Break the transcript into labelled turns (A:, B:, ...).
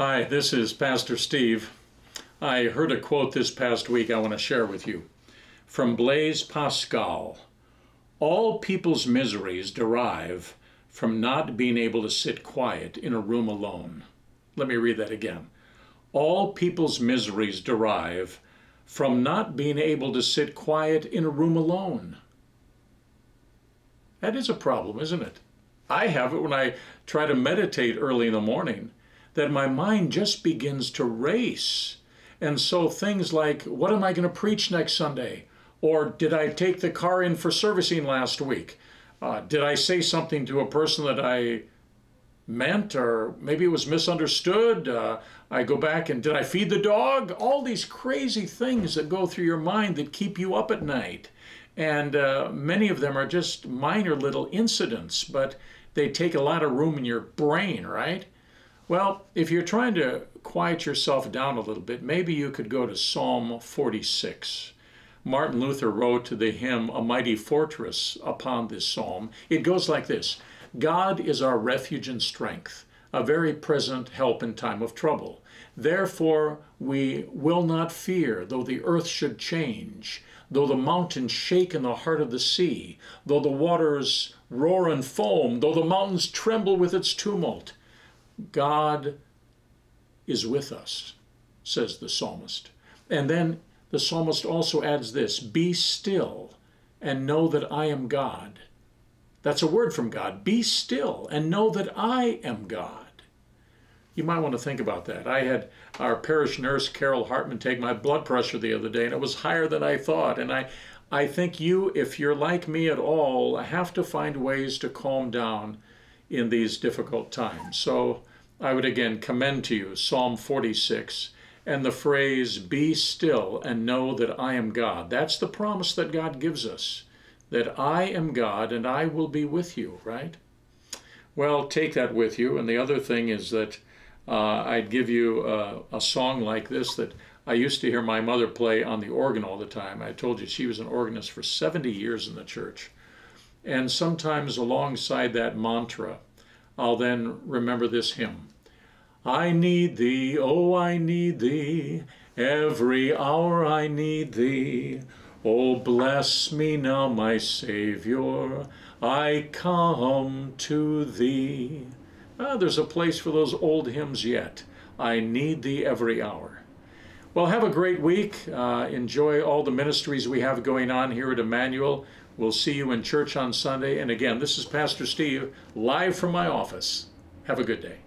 A: Hi, this is Pastor Steve. I heard a quote this past week I want to share with you from Blaise Pascal. All people's miseries derive from not being able to sit quiet in a room alone. Let me read that again. All people's miseries derive from not being able to sit quiet in a room alone. That is a problem, isn't it? I have it when I try to meditate early in the morning, that my mind just begins to race. And so things like, what am I going to preach next Sunday? Or did I take the car in for servicing last week? Uh, did I say something to a person that I meant, or maybe it was misunderstood? Uh, I go back and did I feed the dog? All these crazy things that go through your mind that keep you up at night. And uh, many of them are just minor little incidents, but they take a lot of room in your brain, right? Well, if you're trying to quiet yourself down a little bit, maybe you could go to Psalm 46. Martin Luther wrote to the hymn, A Mighty Fortress, upon this psalm. It goes like this God is our refuge and strength, a very present help in time of trouble. Therefore, we will not fear, though the earth should change, though the mountains shake in the heart of the sea, though the waters roar and foam, though the mountains tremble with its tumult. God is with us, says the psalmist. And then the psalmist also adds this Be still and know that I am God. That's a word from God. Be still and know that I am God. You might want to think about that. I had our parish nurse, Carol Hartman, take my blood pressure the other day, and it was higher than I thought. And I, I think you, if you're like me at all, have to find ways to calm down in these difficult times. So I would again commend to you Psalm 46 and the phrase, be still and know that I am God. That's the promise that God gives us, that I am God and I will be with you, right? Well, take that with you. And the other thing is that uh, I'd give you a, a song like this that I used to hear my mother play on the organ all the time. I told you she was an organist for 70 years in the church. And sometimes alongside that mantra, I'll then remember this hymn. I need thee, oh, I need thee, every hour I need thee. Oh, bless me now, my Savior, I come to thee. Ah, there's a place for those old hymns yet. I need thee every hour. Well, have a great week. Uh, enjoy all the ministries we have going on here at Emmanuel. We'll see you in church on Sunday. And again, this is Pastor Steve, live from my office. Have a good day.